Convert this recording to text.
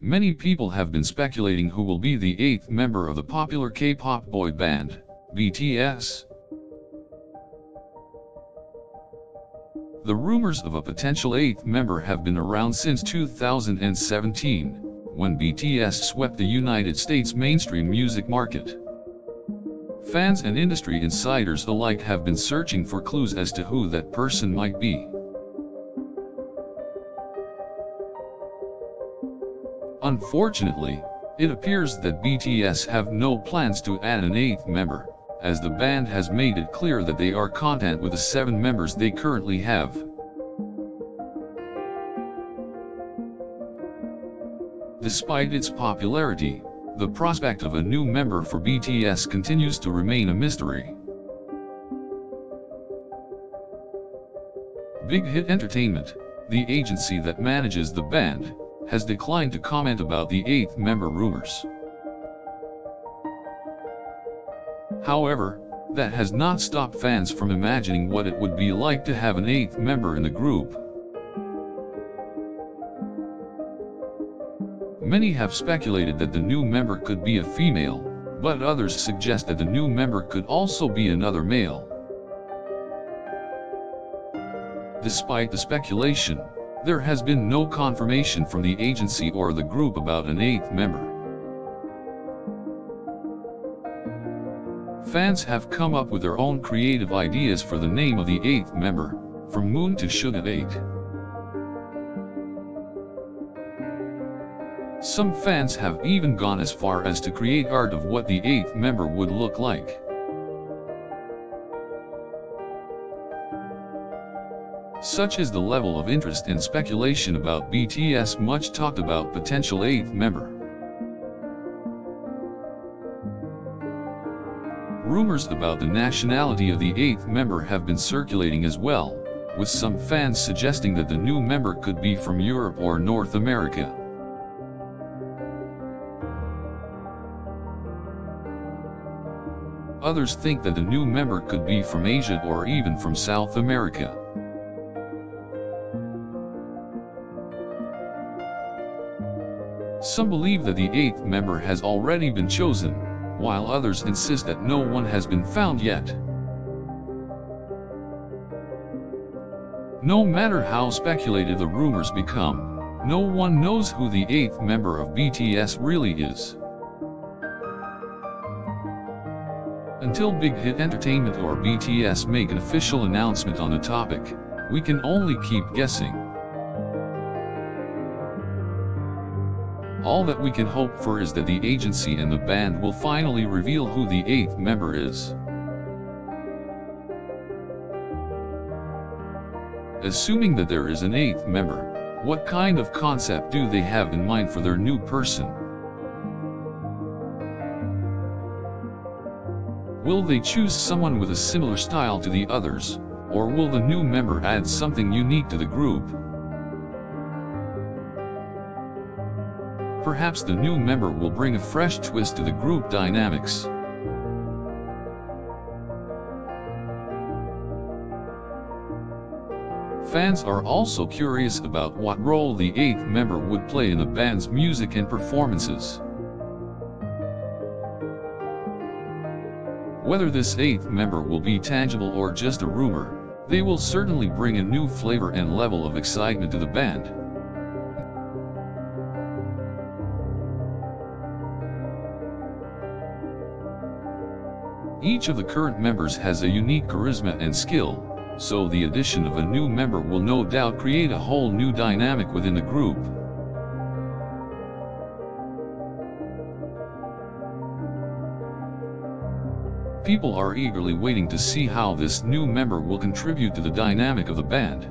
Many people have been speculating who will be the eighth member of the popular K-pop boy band, BTS. The rumors of a potential eighth member have been around since 2017, when BTS swept the United States mainstream music market. Fans and industry insiders alike have been searching for clues as to who that person might be. Unfortunately, it appears that BTS have no plans to add an eighth member, as the band has made it clear that they are content with the seven members they currently have. Despite its popularity, the prospect of a new member for BTS continues to remain a mystery. Big Hit Entertainment, the agency that manages the band, has declined to comment about the eighth member rumors. However, that has not stopped fans from imagining what it would be like to have an eighth member in the group. Many have speculated that the new member could be a female, but others suggest that the new member could also be another male. Despite the speculation, there has been no confirmation from the agency or the group about an eighth member. Fans have come up with their own creative ideas for the name of the eighth member, from Moon to Sugar 8. Some fans have even gone as far as to create art of what the eighth member would look like. Such is the level of interest and speculation about BTS much talked about potential eighth member. Rumors about the nationality of the eighth member have been circulating as well, with some fans suggesting that the new member could be from Europe or North America. Others think that the new member could be from Asia or even from South America. Some believe that the eighth member has already been chosen, while others insist that no one has been found yet. No matter how speculative the rumors become, no one knows who the eighth member of BTS really is. Until Big Hit Entertainment or BTS make an official announcement on the topic, we can only keep guessing. All that we can hope for is that the agency and the band will finally reveal who the eighth member is. Assuming that there is an eighth member, what kind of concept do they have in mind for their new person? Will they choose someone with a similar style to the others, or will the new member add something unique to the group? Perhaps the new member will bring a fresh twist to the group dynamics. Fans are also curious about what role the eighth member would play in the band's music and performances. Whether this eighth member will be tangible or just a rumor, they will certainly bring a new flavor and level of excitement to the band. Each of the current members has a unique charisma and skill, so the addition of a new member will no doubt create a whole new dynamic within the group. People are eagerly waiting to see how this new member will contribute to the dynamic of the band.